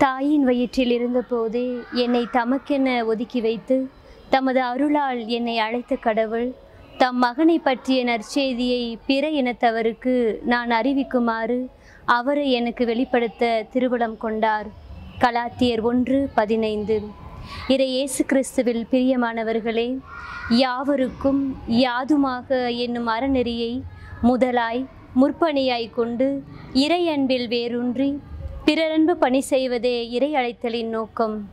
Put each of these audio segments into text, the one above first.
தாயின் வயிற்றில் இருந்தபோதே என்னை தமக்கென ஒதுக்கி வைத்து தமது அருளால் என்னை அழைத்த கடவுள் தம் மகனை பற்றிய நற்செய்தியை பிற இனத்தவருக்கு நான் அறிவிக்குமாறு அவரை எனக்கு வெளிப்படுத்த திருவுளம் கொண்டார். கலாத்தியர் ஒன்று பதினைந்து. இறை இயேசு கிறிஸ்துவில் பிரியமானவர்களே யாவருக்கும் யாதுமாக என்னும் அறநெறியை முதலாய் முற்பணியாய் கொண்டு இறை அன்பில் வேரூன்றி பிறரன்பு பணி செய்வதே இறை அழைத்தலின் நோக்கம்.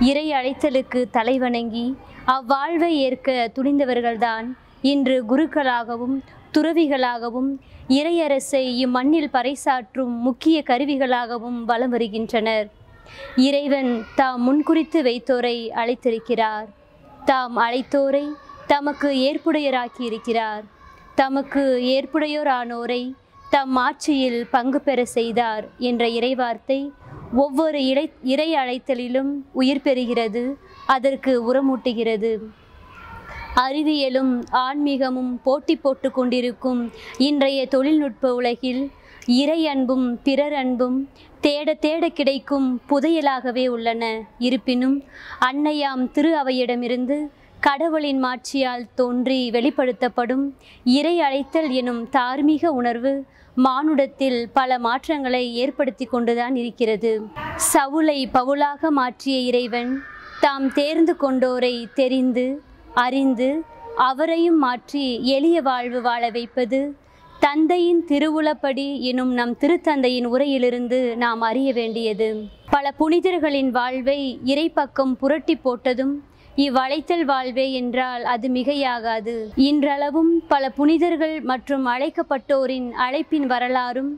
இறை அழைத்தலுக்கு தலைவணங்கி அவ்வாழ்வை ஏற்க துணிந்தவர்கள்தான் இன்று குருக்களாகவும் துறவிகளாகவும் இறையரசை இம்மண்ணில் பறைசாற்றும் முக்கிய கருவிகளாகவும் வலம் வருகின்றனர். இறைவன் தாம் முன்குறித்து வைத்தோரை அழைத்திருக்கிறார். தாம் அழைத்தோரை தமக்கு ஏற்புடையராக்கி இருக்கிறார் தமக்கு ஏற்புடையோரானோரை தம் ஆட்சியில் பங்கு பெற செய்தார் என்ற இறைவார்த்தை ஒவ்வொரு இடை இறை அழைத்தலிலும் உயிர் பெறுகிறது அதற்கு உரமூட்டுகிறது. அறிவியலும் ஆன்மீகமும் போட்டி போட்டு கொண்டிருக்கும் இன்றைய தொழில்நுட்ப உலகில் இறை அன்பும் பிறர் அன்பும் தேட தேட கிடைக்கும் புதையலாகவே உள்ளன. இருப்பினும் அன்னையாம் திரு அவையிடமிருந்து கடவுளின் மாட்சியால் தோன்றி வெளிப்படுத்தப்படும் இறை அழைத்தல் எனும் தார்மீக உணர்வு மானுடத்தில் பல மாற்றங்களை ஏற்படுத்தி கொண்டுதான் இருக்கிறது. சவுலை பவுலாக மாற்றிய இறைவன் தாம் தேர்ந்து கொண்டோரை தெரிந்து அறிந்து அவரையும் மாற்றி எளிய வாழ்வு வாழ வைப்பது தந்தையின் திருவுளப்படி எனும் நம் திருத்தந்தையின் உரையிலிருந்து நாம் அறிய வேண்டியது. பல புனிதர்களின் வாழ்வை இறைப்பக்கம் புரட்டி போட்டதும் இவ்வளைத்தல் வாழ்வே என்றால் அது மிகையாகாது. இன்றளவும் பல புனிதர்கள் மற்றும் அழைக்கப்பட்டோரின் அழைப்பின் வரலாறும்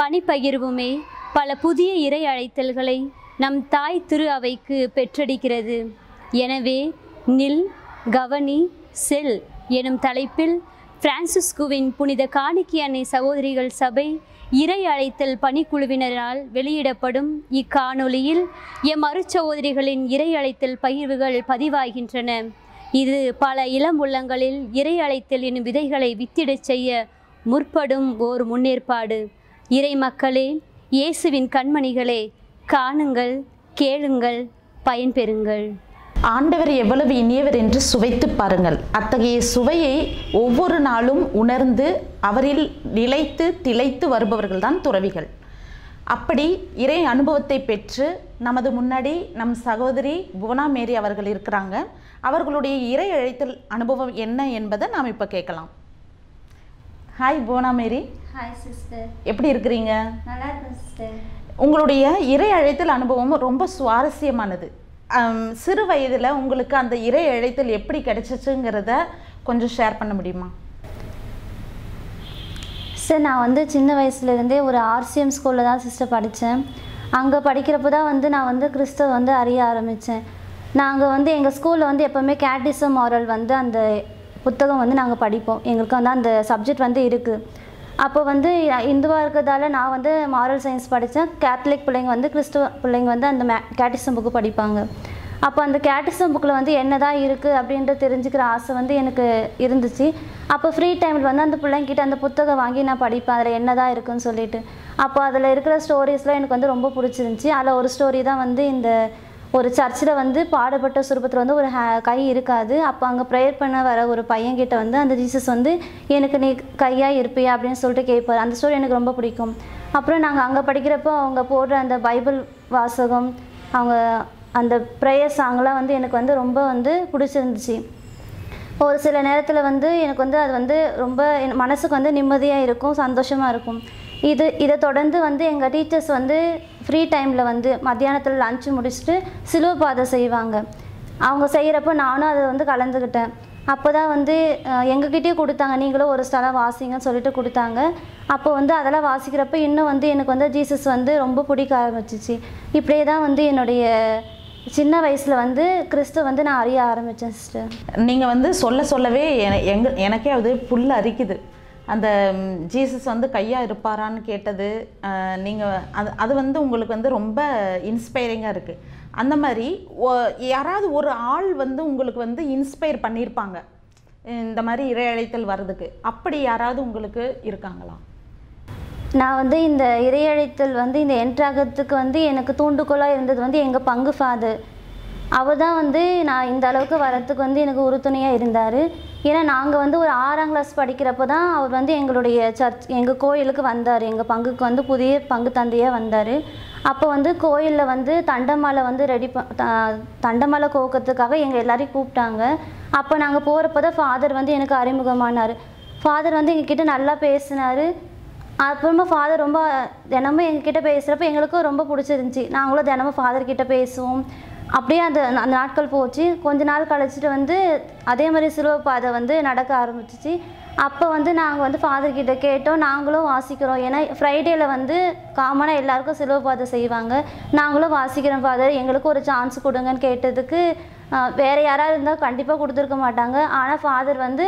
பணிப்பகிர்வுமே பல புதிய இறை அழைத்தல்களை நம் தாய் திரு அவைக்கு பெற்றடிக்கிறது. எனவே நில் கவனி செல் எனும் தலைப்பில் பிரான்சிஸ்குவின் புனித காணிக்கை அன்னை சகோதரிகள் சபை இறை அழைத்தல் பணிக்குழுவினரால் வெளியிடப்படும் இக்காணொளியில் எம் அருச்சகோதரிகளின் இறை அழைத்தல் பகிர்வுகள் பதிவாகின்றன. இது பல இளம் உள்ளங்களில் இறை அழைத்தல் எனும் விதைகளை வித்திடச் செய்ய முற்படும் ஓர் முன்னேற்பாடு. இறை மக்களே இயேசுவின் கண்மணிகளே காணுங்கள் கேளுங்கள் பயன்பெறுங்கள். ஆண்டவர் எவ்வளவு இனியவர் என்று சுவைத்து பாருங்கள். அத்தகைய சுவையை ஒவ்வொரு நாளும் உணர்ந்து அவரில் நிலைத்து திளைத்து வருபவர்கள்தான் துறவிகள். அப்படி இறை அனுபவத்தை பெற்று நமது முன்னாடி நம் சகோதரி புவனா மேரி அவர்கள் இருக்கிறாங்க. அவர்களுடைய இறை அழைத்தல் அனுபவம் என்ன என்பதை நாம் இப்போ கேட்கலாம். Hi Bhuvana Mary hi sister எப்படி இருக்கிறீங்க? நல்லா இருக்கேன் சிஸ்டர் உங்களுடைய இறை அழைத்தல் அனுபவம் ரொம்ப சுவாரஸ்யமானது. சிறு வயதில் உங்களுக்கு அந்த இறை அழைத்தல் எப்படி கிடைச்சிச்சுங்கிறத கொஞ்சம் ஷேர் பண்ண முடியுமா? சார் நான் வந்து சின்ன வயசுலேருந்தே ஒரு ஆர்சிஎம் ஸ்கூலில் தான் சிஸ்டர் படித்தேன் அங்கே படிக்கிறப்போ தான் வந்து நான் வந்து கிறிஸ்தவ வந்து அறிய ஆரம்பித்தேன் நாங்கள் வந்து எங்கள் ஸ்கூலில் வந்து எப்போவுமே கேட்டிசம் மாரல் வந்து அந்த புத்தகம் வந்து நாங்கள் படிப்போம். எங்களுக்கு வந்து அந்த சப்ஜெக்ட் வந்து இருக்குது அப்போ வந்து இந்துவாக இருக்கிறதால நான் வந்து மாரல் சயின்ஸ் படித்தேன் கேத்தலிக் பிள்ளைங்க வந்து கிறிஸ்துவ பிள்ளைங்க வந்து அந்த மே கேட்டிசம் புக்கு படிப்பாங்க. அப்போ அந்த கேட்டிசம் புக்கில் வந்து என்ன தான் இருக்குது அப்படின்ட்டு தெரிஞ்சுக்கிற ஆசை வந்து எனக்கு இருந்துச்சு. அப்போ ஃப்ரீ டைமில் வந்து அந்த பிள்ளைங்கிட்ட அந்த புத்தகம் வாங்கி நான் படிப்பேன். அதில் என்ன தான் இருக்குன்னு சொல்லிட்டு. அப்போ அதில் இருக்கிற ஸ்டோரிஸ்லாம் எனக்கு வந்து ரொம்ப பிடிச்சிருந்துச்சி. அதில் ஒரு ஸ்டோரி தான் வந்து இந்த ஒரு சர்ச்சில் வந்து பாடுபட்ட சுரூபத்தில் வந்து ஒரு ஹே கை இருக்காது. அப்போ அங்கே ப்ரேயர் பண்ண வர ஒரு பையன்கிட்ட வந்து அந்த ஜீசஸ் வந்து எனக்கு நீ கையாக இருப்பியா? அப்படின்னு சொல்லிட்டு கேட்பார் அந்த ஸ்டோரி எனக்கு ரொம்ப பிடிக்கும். அப்புறம் நாங்கள் அங்கே படிக்கிறப்போ அவங்க போடுற அந்த பைபிள் வாசகம் அவங்க அந்த ப்ரேயர் சாங்லாம் வந்து எனக்கு வந்து ரொம்ப வந்து பிடிச்சிருந்துச்சு. ஒரு சில நேரத்தில் வந்து எனக்கு வந்து அது வந்து ரொம்ப என் மனசுக்கு வந்து நிம்மதியாக இருக்கும் சந்தோஷமாக இருக்கும். இது இதை தொடர்ந்து வந்து எங்கள் டீச்சர்ஸ் வந்து ஃப்ரீ டைமில் வந்து மத்தியானத்தில் லஞ்சு முடிச்சுட்டு சிலுவை பாதை செய்வாங்க. அவங்க செய்கிறப்ப நானும் அதை வந்து கலந்துக்கிட்டேன். அப்போ தான் வந்து எங்ககிட்டயே கொடுத்தாங்க. நீங்களும் ஒரு ஸ்தலம் வாசிங்கன்னு சொல்லிட்டு கொடுத்தாங்க. அப்போ வந்து அதெல்லாம் வாசிக்கிறப்ப இன்னும் வந்து எனக்கு வந்து ஜீசஸ் வந்து ரொம்ப பிடிக்க ஆரம்பிச்சிச்சு. இப்படியே தான் வந்து என்னுடைய சின்ன வயசில் வந்து கிறிஸ்து வந்து நான் அறிய ஆரம்பித்தேன் சிஸ்டர் நீங்கள் வந்து சொல்ல சொல்லவே என- எங்க எனக்கே அது புல் அரிக்குது. அந்த ஜீசஸ் வந்து கையாக இருப்பாரான்னு கேட்டது நீங்கள் அது அது வந்து உங்களுக்கு வந்து ரொம்ப இன்ஸ்பைரிங்காக இருக்குது அந்த மாதிரி யாராவது ஒரு ஆள் வந்து உங்களுக்கு வந்து இன்ஸ்பயர் பண்ணியிருப்பாங்க இந்த மாதிரி இறை அழைத்தல் வர்றதுக்கு. அப்படி யாராவது உங்களுக்கு இருக்காங்களா? நான் வந்து இந்த இறையழைத்தல் வந்து இந்த என்ட்ராகிறதுக்கு வந்து எனக்கு தூண்டுகோலாக இருந்தது வந்து எங்கள் பங்கு ஃபாதர். அவர் தான் வந்து நான் இந்த அளவுக்கு வரத்துக்கு வந்து எனக்கு உறுதுணையாக இருந்தார். ஏன்னா நாங்கள் வந்து ஒரு ஆறாம் கிளாஸ் படிக்கிறப்போ தான் அவர் வந்து எங்களுடைய சர்ச் எங்கள் கோயிலுக்கு வந்தார். எங்கள் பங்குக்கு வந்து புதிய பங்கு தந்தையாக வந்தார். அப்போ வந்து கோயிலில் வந்து தண்டமாலை வந்து ரெடி ப த- தண்டமாலை கோக்கத்துக்காக எங்கள் எல்லாரையும் கூப்பிட்டாங்க. அப்போ நாங்கள் போகிறப்ப தான் ஃபாதர் வந்து எனக்கு அறிமுகமானார். ஃபாதர் வந்து எங்ககிட்ட நல்லா பேசினார். அப்புறமா ஃபாதர் ரொம்ப தினமும் எங்ககிட்ட பேசுகிறப்ப எங்களுக்கும் ரொம்ப பிடிச்சிருந்துச்சி. நாங்களும் தினமும் ஃபாதர்கிட்ட பேசுவோம். அப்படியே அந்த அந்த நாட்கள் போச்சு. கொஞ்ச நாள் கழிச்சிட்டு வந்து அதே மாதிரி சிலுவை பாதை வந்து நடக்க ஆரம்பிச்சிச்சு. அப்போ வந்து நாங்கள் வந்து ஃபாதர்கிட்ட கேட்டோம். நாங்களும் வாசிக்கிறோம். ஏன்னா ஃப்ரைடேயில் வந்து காமனாக எல்லாருக்கும் சிலுவை பாதை செய்வாங்க. நாங்களும் வாசிக்கிறோம் ஃபாதர் எங்களுக்கும் ஒரு சான்ஸ் கொடுங்கன்னு கேட்டதுக்கு வேறு யாராவது இருந்தால் கண்டிப்பாக கொடுத்துருக்க மாட்டாங்க. ஆனால் ஃபாதர் வந்து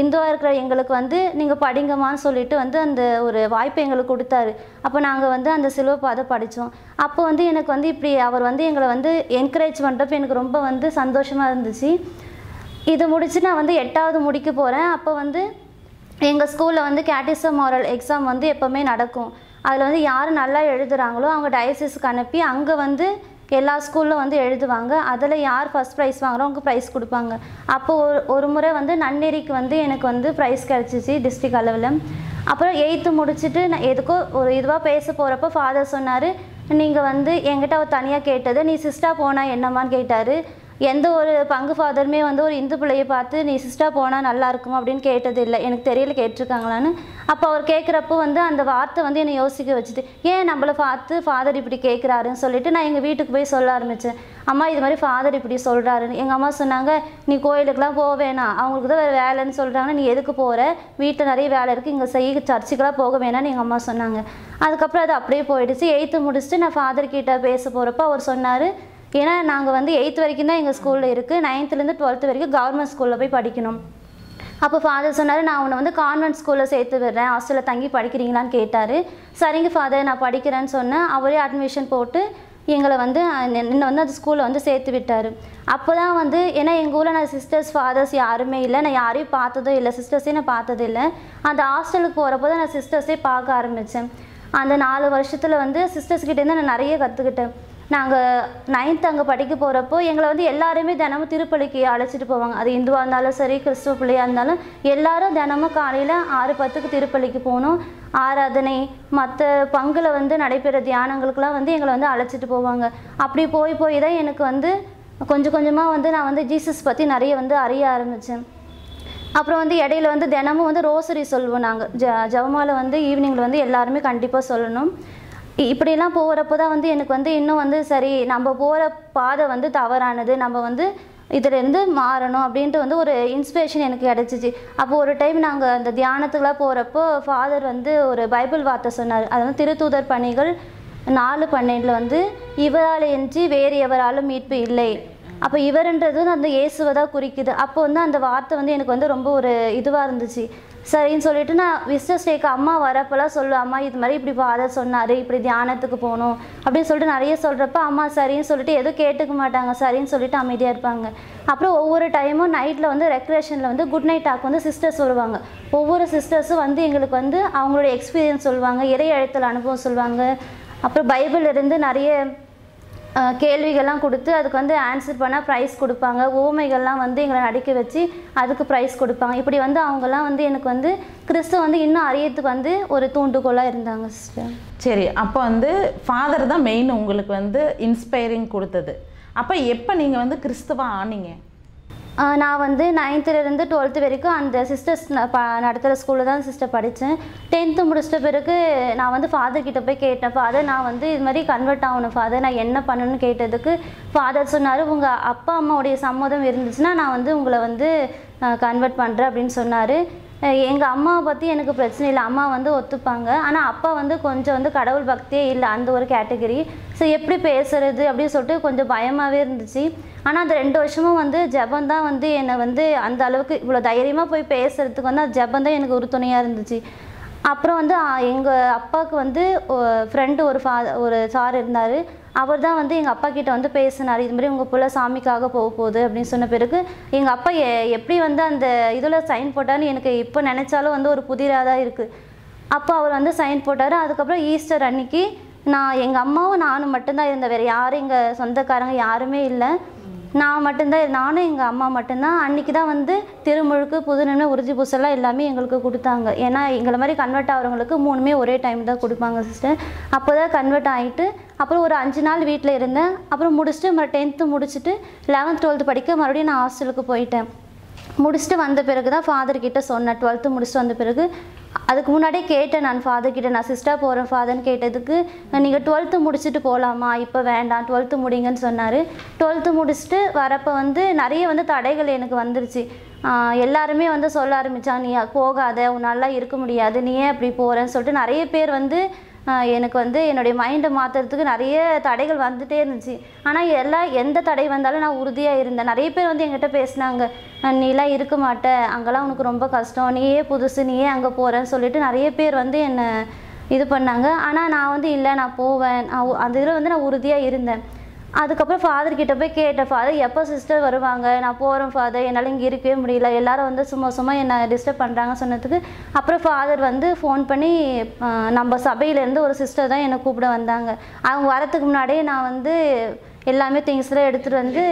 இந்துவாக இருக்கிற எங்களுக்கு வந்து நீங்கள் படிங்கம்மான்னு சொல்லிட்டு வந்து அந்த ஒரு வாய்ப்பை எங்களுக்கு கொடுத்தாரு. அப்போ நாங்கள் வந்து அந்த சிலுவை பாதை படித்தோம் அப்போ வந்து எனக்கு வந்து இப்படி அவர் வந்து எங்களை வந்து என்கரேஜ் பண்ணுறப்ப எனக்கு ரொம்ப வந்து சந்தோஷமாக இருந்துச்சு. இது முடிச்சு நான் வந்து எட்டாவது முடிக்க போகிறேன் அப்போ வந்து எங்கள் ஸ்கூலில் வந்து கேட்டிசம் மாரல் எக்ஸாம் வந்து எப்போவுமே நடக்கும். அதில் வந்து யார் நல்லா எழுதுகிறாங்களோ அவங்க டயசிஸ்க்கு அனுப்பி அங்கே வந்து எல்லா ஸ்கூலில் வந்து எழுதுவாங்க. அதில் யார் ஃபஸ்ட் ப்ரைஸ் வாங்குறவங்க அவங்க ப்ரைஸ் கொடுப்பாங்க. அப்போ ஒரு ஒரு முறை வந்து நன்னெறிக்கு வந்து எனக்கு வந்து ப்ரைஸ் கிடச்சிச்சு டிஸ்ட்ரிக் அளவில். அப்புறம் எயித்து முடிச்சுட்டு நான் எதுக்கோ ஒரு இதுவாக பேச போகிறப்போ ஃபாதர் சொன்னார் நீங்கள் வந்து என்கிட்ட அவர் தனியாக கேட்டது நீ சிஸ்டா போனால் என்னம்மான்னு கேட்டார். எந்த ஒரு பங்கு ஃபாதருமே வந்து ஒரு இந்து பிள்ளையை பார்த்து நீ சிஸ்டா போனால் நல்லா இருக்கும்? அப்படின்னு கேட்டது இல்லை. எனக்கு தெரியல கேட்டிருக்காங்களான்னு. அப்போ அவர் கேட்குறப்போ வந்து அந்த வார்த்தை வந்து என்னை யோசிக்க வச்சுது. ஏன் நம்மளை பார்த்து ஃபாதர் இப்படி கேட்குறாருன்னு சொல்லிட்டு நான் எங்கள் வீட்டுக்கு போய் சொல்ல ஆரம்பித்தேன் அம்மா இது மாதிரி ஃபாதர் இப்படி சொல்கிறாருன்னு எங்கள் அம்மா சொன்னாங்க நீ கோயிலுக்குலாம் போக வேணாம். அவங்களுக்கு தான் வேறு வேலைன்னு சொல்கிறாங்கன்னா நீ எதுக்கு போகிற வீட்டில் நிறைய வேலை இருக்குது இங்கே செய்ய சர்ச்சுக்கெலாம் போக வேணாம்னு எங்கள் அம்மா சொன்னாங்க. அதுக்கப்புறம் அது அப்படியே போயிடுச்சு. எயித்து முடிச்சுட்டு நான் ஃபாதர்கிட்ட பேச போகிறப்ப அவர் சொன்னார் ஏன்னா நாங்கள் வந்து எயித்து வரைக்கும் தான் எங்கள் ஸ்கூலில் இருக்குது நைன்த்துலேருந்து டுவெல்த்து வரைக்கும் கவர்மெண்ட் ஸ்கூலில் போய் படிக்கணும். அப்போ ஃபாதர் சொன்னார் நான் உன்னை வந்து கான்வென்ட் ஸ்கூலில் சேர்த்து விடுறேன். ஹாஸ்டலில் தங்கி படிக்கிறீங்களான்னு கேட்டார். சரிங்க ஃபாதர் நான் படிக்கிறேன்னு சொன்னேன் அவரே அட்மிஷன் போட்டு எங்களை வந்து என்னை வந்து அந்த ஸ்கூலில் வந்து சேர்த்து விட்டார். அப்போ தான் வந்து ஏன்னா எங்கள் ஊரில் நான் சிஸ்டர்ஸ் ஃபாதர்ஸ் யாருமே இல்லை. நான் யாரையும் பார்த்ததும் இல்லை. சிஸ்டர்ஸையும் நான் பார்த்தது இல்லை. அந்த ஹாஸ்டலுக்கு போகிறப்போ தான் நான் சிஸ்டர்ஸே பார்க்க ஆரம்பித்தேன் அந்த நாலு வருஷத்தில் வந்து சிஸ்டர்ஸ் கிட்டேருந்து நான் நிறைய கற்றுக்கிட்டேன் நாங்கள் நைன்த் அங்கே படிக்க போகிறப்போ எங்களை வந்து எல்லாருமே தினமும் திருப்பலிக்கு அழைச்சிட்டு போவாங்க. அது இந்துவாக இருந்தாலும் சரி கிறிஸ்துவ பிள்ளையாக இருந்தாலும் எல்லாரும் தினமும் காலையில் ஆறு பத்துக்கு திருப்பலிக்கு போகணும். ஆராதனை மற்ற பங்குல வந்து நடைபெற தியானங்களுக்கெல்லாம் வந்து எங்களை வந்து அழைச்சிட்டு போவாங்க. அப்படி போய் போய் தான் எனக்கு வந்து கொஞ்சம் கொஞ்சமாக வந்து நான் வந்து ஜீசஸ் பற்றி நிறைய வந்து அறிய ஆரம்பித்தேன் அப்புறம் வந்து இடையில வந்து தினமும் வந்து ரோசரி சொல்லுவோம் நாங்கள் ஜ ஜவமாலை வந்து ஈவினிங்கில் வந்து எல்லாருமே கண்டிப்பாக சொல்லணும். இப்படிலாம் போகிறப்போ தான் வந்து எனக்கு வந்து இன்னும் வந்து சரி நம்ம போகிற பாதை வந்து தவறானது. நம்ம வந்து இதிலேருந்து மாறணும் அப்படின்ட்டு வந்து ஒரு இன்ஸ்பிரேஷன் எனக்கு கிடச்சிச்சு. அப்போ ஒரு டைம் நாங்கள் அந்த தியானத்துக்குலாம் போகிறப்போ ஃபாதர் வந்து ஒரு பைபிள் வார்த்தை சொன்னார். அது வந்து திருத்தூதர் பணிகள் நாலு பன்னெண்டில் வந்து இவரால் எஞ்சி வேறு எவராலும் மீட்பு இல்லை. அப்போ இவருன்றது அந்த இயேசுவை தான் குறிக்குது. அப்போ வந்து அந்த வார்த்தை வந்து எனக்கு வந்து ரொம்ப ஒரு இதுவாக இருந்துச்சு. சரின்னு சொல்லிட்டு நான் விஸ்டர் டேக்கு அம்மா வரப்பெல்லாம் சொல்லு அம்மா இது மாதிரி இப்படி ஃபாதர் சொன்னார் இப்படி தியானத்துக்கு போகணும் அப்படின்னு சொல்லிட்டு நிறைய சொல்கிறப்ப அம்மா சரின்னு சொல்லிட்டு எதுவும் கேட்டுக்க மாட்டாங்க சரின்னு சொல்லிட்டு அமைதியாக இருப்பாங்க. அப்புறம் ஒவ்வொரு டைமும் நைட்டில் வந்து ரெக்ரேஷனில் வந்து குட் நைட் டாக் வந்து சிஸ்டர்ஸ் சொல்லுவாங்க. ஒவ்வொரு சிஸ்டர்ஸும் வந்து எங்களுக்கு வந்து அவங்களோட எக்ஸ்பீரியன்ஸ் சொல்லுவாங்க இறை அழைத்தல் அனுபவம் சொல்லுவாங்க. அப்புறம் பைபிள் இருந்து நிறைய கேள்விகள்லாம் கொடுத்து அதுக்கு வந்து ஆன்சர் பண்ணால் ப்ரைஸ் கொடுப்பாங்க. ஓமைகள்லாம் வந்து எங்களை நடிக்க வச்சு அதுக்கு ப்ரைஸ் கொடுப்பாங்க. இப்படி வந்து அவங்கெல்லாம் வந்து எனக்கு வந்து கிறிஸ்துவ வந்து இன்னும் அறியத்துக்கு வந்து ஒரு தூண்டுகோலாக இருந்தாங்க சிஸ்டர் சரி அப்போ வந்து ஃபாதர் தான் மெயின் உங்களுக்கு வந்து இன்ஸ்பைரிங் கொடுத்தது. அப்போ எப்போ நீங்கள் வந்து கிறிஸ்துவா ஆனீங்க? நான் வந்து நைன்த்துலேருந்து டுவெல்த்து வரைக்கும் அந்த சிஸ்டர்ஸ் ப நடத்துகிற ஸ்கூலில் தான் சிஸ்டர் படித்தேன் டென்த்து முடிச்சிட்ட பிறகு நான் வந்து ஃபாதர் கிட்டே போய் கேட்டேன். ஃபாதர் நான் வந்து இது மாதிரி கன்வெர்ட் ஆகணும். ஃபாதர் நான் என்ன பண்ணணும்னு கேட்டதுக்கு ஃபாதர் சொன்னார் உங்கள் அப்பா அம்மாவுடைய சம்மதம் இருந்துச்சுன்னா நான் வந்து உங்களை வந்து கன்வெர்ட் பண்ணுறேன் அப்படின்னு சொன்னார். எங்கள் அம்மாவை பற்றி எனக்கு பிரச்சனை இல்லை. அம்மா வந்து ஒத்துப்பாங்க. ஆனால் அப்பா வந்து கொஞ்சம் வந்து கடவுள் பக்தியே இல்லை அந்த ஒரு கேட்டகரி. ஸோ எப்படி பேசுறது அப்படின்னு சொல்லிட்டு கொஞ்சம் பயமாகவே இருந்துச்சு. ஆனால் அந்த ரெண்டு வருஷமும் வந்து ஜெபம் தான் வந்து என்னை வந்து அந்த அளவுக்கு இவ்வளோ தைரியமாக போய் பேசுறதுக்கு வந்து அந்த ஜெபம் தான் எனக்கு உறுதுணையாக இருந்துச்சு. அப்புறம் வந்து எங்கள் அப்பாவுக்கு வந்து ஃப்ரெண்டு ஒரு ஃபா ஒரு சார் இருந்தார். அவர் தான் வந்து எங்கள் அப்பா கிட்ட வந்து பேசினார் இது மாதிரி உங்கள் புள்ள சாமிக்காக போக போகுது அப்படின்னு சொன்ன பிறகு எங்கள் அப்பா எ எப்படி வந்து அந்த இதில் சைன் போட்டான்னு எனக்கு இப்போ நினச்சாலும் வந்து ஒரு புதிராக தான் இருக்குது அப்போ அவர் வந்து சைன் போட்டார். அதுக்கப்புறம் ஈஸ்டர் அன்னைக்கு நான் எங்கள் அம்மாவும் நானும் மட்டும்தான் இருந்தேன். வேறு யாரும் எங்கள் சொந்தக்காரங்க யாருமே இல்லை. நான் மட்டும்தான் நானும் எங்கள் அம்மா மட்டும்தான். அன்றைக்கி தான் வந்து திருமுழுக்கு புதுநன்மை உறுதி பூசெல்லாம் எல்லாமே எங்களுக்கு கொடுத்தாங்க. ஏன்னா எங்களை மாதிரி கன்வெர்ட் ஆகிறவங்களுக்கு மூணுமே ஒரே டைம் தான் கொடுப்பாங்க சிஸ்டர் அப்போ தான் கன்வெர்ட் ஆகிட்டு அப்புறம் ஒரு அஞ்சு நாள் வீட்டில் இருந்தேன். அப்புறம் முடிச்சுட்டு மறு டென்த்து முடிச்சுட்டு லெவன்த் டுவெல்த்து படிக்க மறுபடியும் நான் ஹாஸ்டலுக்கு போயிட்டேன். முடிச்சுட்டு வந்த பிறகு தான் ஃபாதர்கிட்ட சொன்னேன். டுவெல்த்து முடிச்சுட்டு வந்த பிறகு அதுக்கு முன்னாடியே கேட்டேன் நான் ஃபாதர்கிட்ட நான் சிஸ்டர் போகிறேன் ஃபாதர்னு கேட்டதுக்கு நீங்கள் டுவெல்த்து முடிச்சுட்டு போகலாமா இப்போ வேண்டாம் டுவெல்த்து முடிங்கன்னு சொன்னார். டுவெல்த்து முடிச்சுட்டு வரப்போ வந்து நிறைய வந்து தடைகள் எனக்கு வந்துருச்சு. எல்லாருமே வந்து சொல்ல ஆரம்பித்தான் நீ போகாத உன்னால இருக்க முடியாது. நீ ஏன் அப்படி போகிறேன்னு சொல்லிட்டு நிறைய பேர் வந்து எனக்கு வந்து என்னுடைய மைண்டை மாற்றுறதுக்கு நிறைய தடைகள் வந்துட்டே இருந்துச்சு. ஆனால் எல்லா எந்த தடை வந்தாலும் நான் உறுதியாக இருந்தேன். நிறைய பேர் வந்து என்கிட்ட பேசினாங்க. நீலாம் இருக்க மாட்ட. அங்கெல்லாம் உனக்கு ரொம்ப கஷ்டம். நீயே புதுசு? நீயே அங்கே போகிறேன்னு சொல்லிட்டு நிறைய பேர் வந்து என்னை இது பண்ணாங்க. ஆனால் நான் வந்து இல்லை நான் போவேன். நான் அந்த இதில் வந்து நான் உறுதியாக இருந்தேன். அதுக்கப்புறம் ஃபாதர் கிட்ட போய் கேட்டேன் ஃபாதர் எப்போ சிஸ்டர் வருவாங்க? நான் போகிறேன் ஃபாதர் என்னால் இங்கே இருக்கவே முடியல. எல்லாரும் வந்து சும்மா சும்மா என்னை டிஸ்டர்ப் பண்ணுறாங்க சொன்னதுக்கு அப்புறம் ஃபாதர் வந்து ஃபோன் பண்ணி நம்ம சபையிலேருந்து ஒரு சிஸ்டர் தான் என்னை கூப்பிட வந்தாங்க. அவங்க வரத்துக்கு முன்னாடியே நான் வந்து எல்லாமே திங்ஸ்லாம் எடுத்துகிட்டு வந்து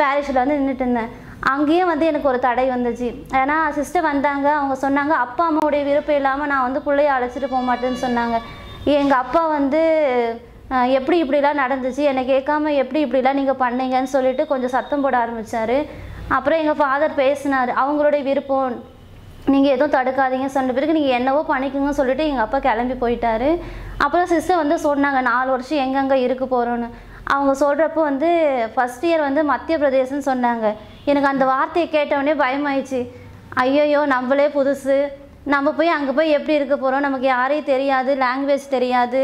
பேரிஸில் வந்து நின்றுட்டு இருந்தேன். அங்கேயும் வந்து எனக்கு ஒரு தடை வந்துச்சு. ஏன்னா சிஸ்டர் வந்தாங்க அவங்க சொன்னாங்க அப்பா அம்மாவுடைய விருப்பம் இல்லாமல் நான் வந்து பிள்ளைய அழைச்சிட்டு போக மாட்டேன்னு சொன்னாங்க. எங்கள் அப்பா வந்து எப்படி இப்படிலாம் நடந்துச்சு? என்னை கேட்காம எப்படி இப்படிலாம் நீங்கள் பண்ணீங்கன்னு சொல்லிட்டு கொஞ்சம் சத்தம் போட ஆரம்பித்தார் அப்புறம் எங்கள் ஃபாதர் பேசினார். அவங்களுடைய விருப்பம் நீங்கள் எதுவும் தடுக்காதீங்க சொன்ன பிறகு நீங்கள் என்னவோ பண்ணிக்கோங்கன்னு சொல்லிட்டு எங்கள் அப்பா கிளம்பி போயிட்டாரு. அப்புறம் சிஸ்டர் வந்து சொன்னாங்க நாலு வருஷம் எங்கெங்கே இருக்க போகிறோன்னு அவங்க சொல்கிறப்போ வந்து ஃபஸ்ட் இயர் வந்து மத்திய பிரதேசம்னு சொன்னாங்க. எனக்கு அந்த வார்த்தையை கேட்டவுடனே பயமாயிடுச்சு. ஐயையோ நம்மளே புதுசு. நம்ம போய் அங்கே போய் எப்படி இருக்க போகிறோம் நமக்கு யாரையும் தெரியாது லாங்குவேஜ் தெரியாது.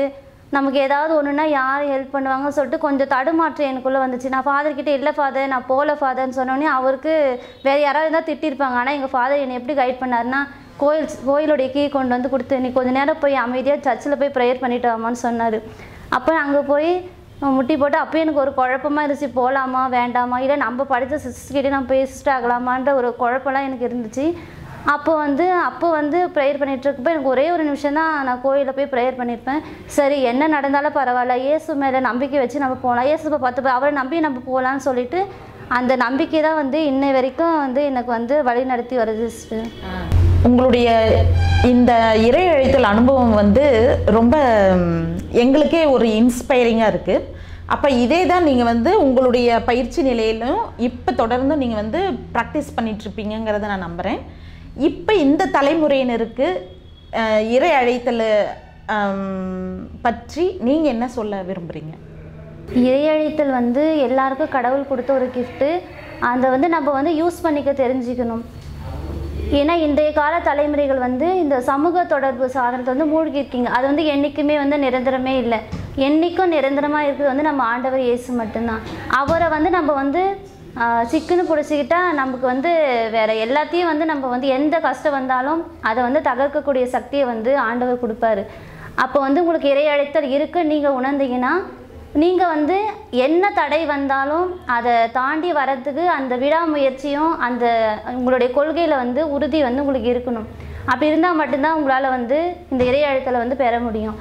நமக்கு ஏதாவது ஒன்றுனா யார் ஹெல்ப் பண்ணுவாங்கன்னு சொல்லிட்டு கொஞ்சம் தடுமாற்றம் எனக்குள்ளே வந்துச்சு. நான் ஃபாதர்கிட்ட இல்லை ஃபாதர் நான் போகல ஃபாதர்னு சொன்னோடனே அவருக்கு வேறு யாராவது இருந்தால் திட்டிருப்பாங்க. ஆனால் எங்கள் ஃபாதர் என்னை எப்படி கைட் பண்ணாருன்னா கோயில் கோயிலுடைய கீ கொண்டு வந்து கொடுத்து நீ கொஞ்ச நேரம் போய் அமைதியாக சர்ச்சில் போய் ப்ரேயர் பண்ணிட்டு வாமான்னு சொன்னார். அப்போ அங்கே போய் முட்டி போட்டு அப்போ எனக்கு ஒரு குழப்பமாக இருந்துச்சு. போகலாமா வேண்டாமா? இல்லை நம்ம படித்த சிஸ்டர்கிட்டே நான் பேசிட்டு ஆகலாமான்ற ஒரு குழப்பம்லாம் எனக்கு இருந்துச்சு. அப்போ வந்து அப்போ வந்து ப்ரேயர் பண்ணிட்டு இருக்கப்போ எனக்கு ஒரே ஒரு நிமிஷம் தான் நான் கோயிலில் போய் ப்ரேயர் பண்ணியிருப்பேன் சரி என்ன நடந்தாலும் பரவாயில்ல. இயேசு மேலே நம்பிக்கை வச்சு நம்ம போகலாம் இயேசுப்பை பார்த்து அவரை நம்பி நம்ம போகலான்னு சொல்லிட்டு அந்த நம்பிக்கை தான் வந்து இன்னை வரைக்கும் வந்து எனக்கு வந்து வழி நடத்தி வருது உங்களுடைய இந்த இறை அழைத்தல் அனுபவம் வந்து ரொம்ப எங்களுக்கே ஒரு இன்ஸ்பைரிங்காக இருக்குது அப்போ இதே தான் நீங்கள் வந்து உங்களுடைய பயிற்சி நிலையிலும் இப்போ தொடர்ந்து நீங்கள் வந்து ப்ராக்டிஸ் பண்ணிகிட்ருப்பீங்கிறத நான் நம்புகிறேன் இப்போ இந்த தலைமுறையினருக்கு இறை அழைத்தல் பற்றி நீங்கள் என்ன சொல்ல விரும்புகிறீங்க இறையழித்தல் வந்து எல்லாருக்கும் கடவுள் கொடுத்த ஒரு கிஃப்ட்டு அதை வந்து நம்ம வந்து யூஸ் பண்ணிக்க தெரிஞ்சுக்கணும். ஏன்னா இன்றைய கால தலைமுறைகள் வந்து இந்த சமூக தொடர்பு சாதனத்தை வந்து மூழ்கியிருக்கீங்க. அது வந்து என்றைக்குமே வந்து நிரந்தரமே இல்லை. என்றைக்கும் நிரந்தரமாக இருக்கிறது வந்து நம்ம ஆண்டவர் இயேசு மட்டும்தான். அவரை வந்து நம்ம வந்து சிக்குன்னு பிடிச்சிக்கிட்டா நமக்கு வந்து வேறு எல்லாத்தையும் வந்து நம்ம வந்து எந்த கஷ்டம் வந்தாலும் அதை வந்து தகர்க்கக்கூடிய சக்தியை வந்து ஆண்டவர் கொடுப்பாரு. அப்போ வந்து உங்களுக்கு இறை அழைத்தல் நீங்கள் உணர்ந்தீங்கன்னா நீங்கள் வந்து என்ன தடை வந்தாலும் அதை தாண்டி வர்றதுக்கு அந்த விடாமுயற்சியும் அந்த உங்களுடைய கொள்கையில் வந்து உறுதி வந்து உங்களுக்கு இருக்கணும். அப்படி இருந்தால் மட்டும்தான் உங்களால் வந்து இந்த இறையழுத்தலை வந்து பெற முடியும்.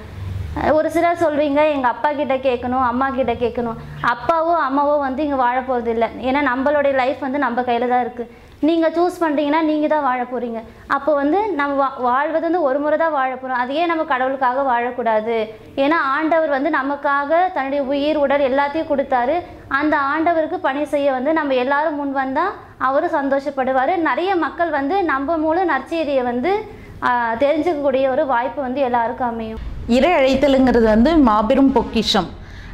ஒரு சிலர் சொல்வீங்க எங்கள் அப்பா கிட்ட கேட்கணும் அம்மா கிட்ட கேட்கணும். அப்பாவோ அம்மாவோ வந்து இங்கே வாழ போகிறது இல்லை. ஏன்னா நம்மளுடைய லைஃப் வந்து நம்ம கையில் தான் இருக்குது நீங்கள் சூஸ் பண்ணுறீங்கன்னா நீங்கள் தான் வாழ போகிறீங்க அப்போ வந்து நம்ம வா வாழ்வது வந்து ஒரு முறை தான் வாழ போகிறோம் அதையே நம்ம கடவுளுக்காக வாழக்கூடாது. ஏன்னா ஆண்டவர் வந்து நமக்காக தன்னுடைய உயிர் உடல் எல்லாத்தையும் கொடுத்தாரு. அந்த ஆண்டவருக்கு பணி செய்ய வந்து நம்ம எல்லாரும் முன் வந்தால் அவரும் சந்தோஷப்படுவார். நிறைய மக்கள் வந்து நம்ம மூலம் நற்செய்தியை வந்து தெரிஞ்சுக்கக்கூடிய ஒரு வாய்ப்பு வந்து எல்லாருக்கும் அமையும். இறை அழைத்தலுங்கிறது வந்து மாபெரும் பொக்கிஷம்.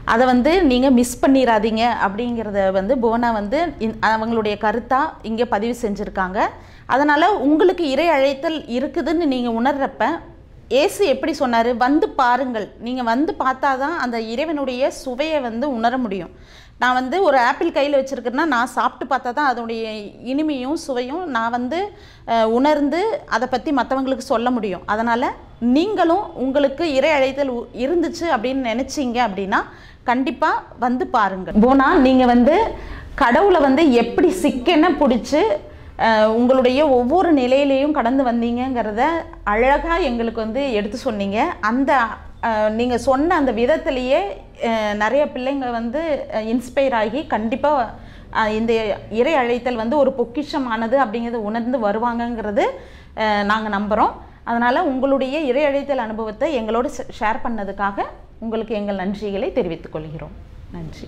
அதை வந்து நீங்கள் மிஸ் பண்ணிடாதீங்க அப்படிங்கிறத வந்து புவனா வந்து இந்- அவங்களுடைய கருத்தாக இங்கே பதிவு செஞ்சுருக்காங்க. அதனால் உங்களுக்கு இறை அழைத்தல் இருக்குதுன்னு நீங்கள் உணர்றப்ப இயேசு எப்படி சொன்னார்? வந்து பாருங்கள். நீங்கள் வந்து பார்த்தா தான் அந்த இறைவனுடைய சுவையை வந்து உணர முடியும். நான் வந்து ஒரு ஆப்பிள் கையில் வச்சுருக்கேன்னா நான் சாப்பிட்டு பார்த்தா தான் அதனுடைய இனிமையும் சுவையும் நான் வந்து உணர்ந்து அதை பற்றி மற்றவங்களுக்கு சொல்ல முடியும். அதனால் நீங்களும் உங்களுக்கு இறை அழைத்தல் உ- இருந்துச்சு அப்படின்னு நினச்சிங்க அப்படின்னா கண்டிப்பாக வந்து பாருங்கள் போனா நீங்கள் வந்து கடவுளை வந்து எப்படி சிக்கென பிடிச்சி உங்களுடைய ஒவ்வொரு நிலையிலையும் கடந்து வந்தீங்கங்கிறத அழகாக எங்களுக்கு வந்து எடுத்து சொன்னீங்க. அந்த நீங்கள் சொன்ன அந்த விதத்துலேயே நிறைய பிள்ளைங்க வந்து இன்ஸ்பயர் ஆகி கண்டிப்பாக இந்த இறை அழைத்தல் வந்து ஒரு பொக்கிஷமானது அப்படிங்கிறத உணர்ந்து வருவாங்கங்கிறது நாங்கள் நம்புகிறோம் அதனால் உங்களுடைய இறை அழைத்தல் அனுபவத்தை எங்களோட ஷேர் பண்ணதுக்காக உங்களுக்கு எங்கள் நன்றிகளை தெரிவித்துக் கொள்கிறோம். நன்றி.